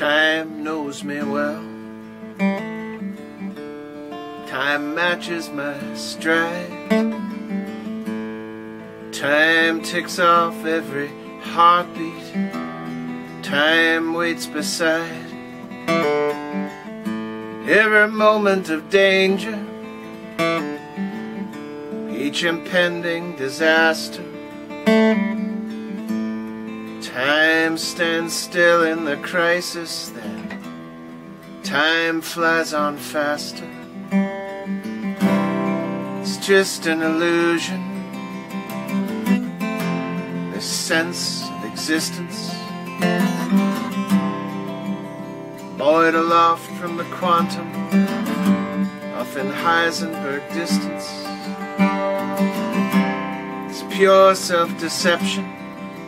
knows me well. Time matches my stride. Time ticks off every heartbeat. Time waits beside every moment of danger, each impending disaster. Time stands still in the crisis, then time flies on faster. It's just an illusion, this sense of existence. Buoyed aloft from the quantum of an Heisenberg distance. It's pure self-deception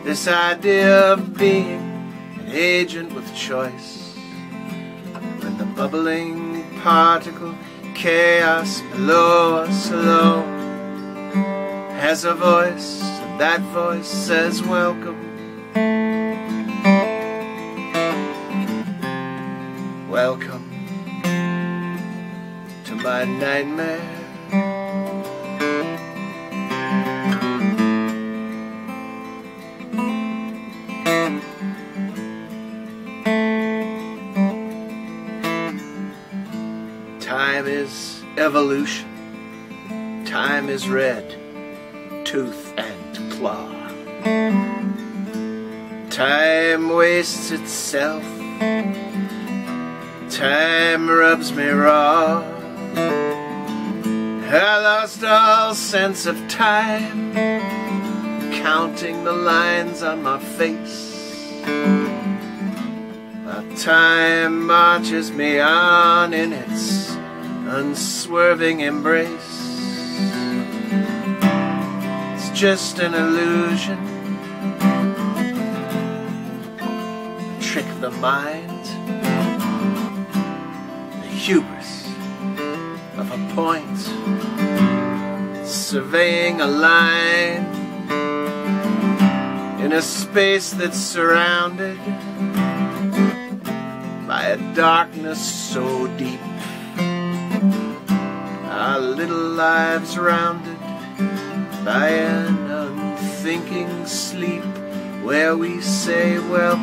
this idea of being an agent with choice. When the bubbling particle chaos below us alone has a voice, and that voice says welcome. Welcome to my nightmare. Time is evolution. Time is red, tooth and claw. Time wastes itself. Time rubs me raw. I lost all sense of time, counting the lines on my face. While time marches me on in its unswerving embrace. It's just an illusion, a trick of the mind, the hubris of a point, surveying a line in a space that's surrounded by a darkness so deep little lives rounded by an unthinking sleep where we say welcome.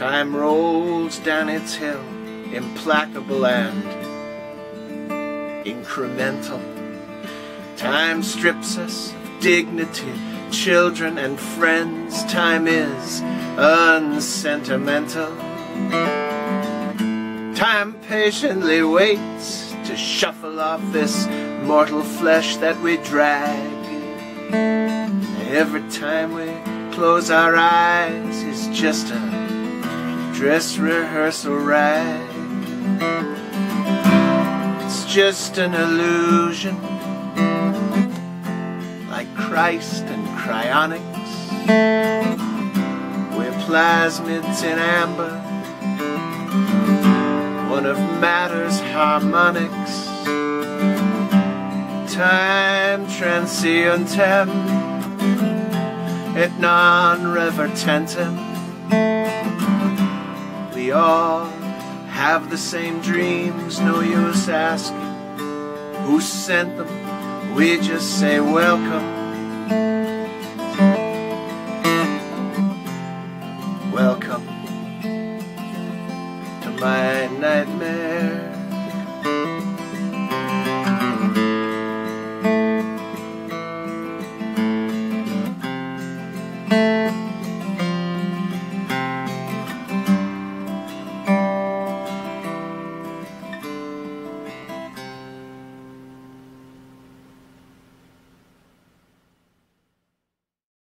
Time rolls down its hill, implacable and incremental. Time strips us of dignity, children and friends. Time is unsentimental. Time patiently waits to shuffle off this mortal flesh that we drag. Every time we close our eyes, it's just a dress rehearsal rag. It's just an illusion, like Christ and cryonics. We're plasmids in amber, one of matter's harmonics. Time transientem et non revertentem we all have the same dreams, no use asking who sent them. We just say welcome. Welcome.